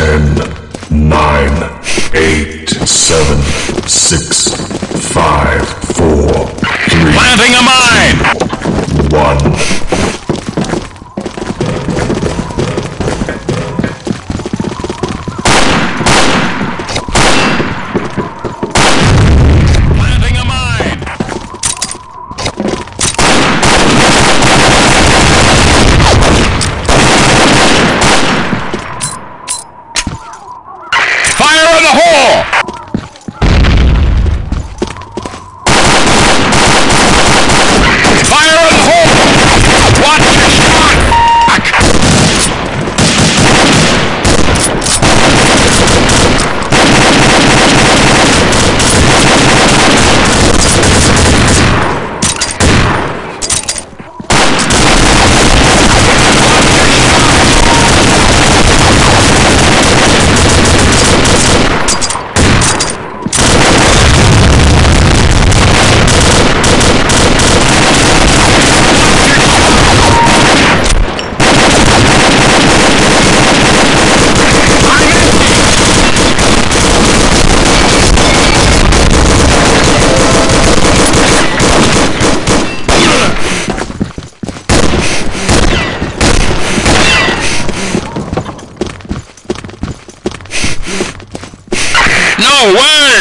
Ten, nine, eight, seven, six, five, four, three. Planting a mine! one.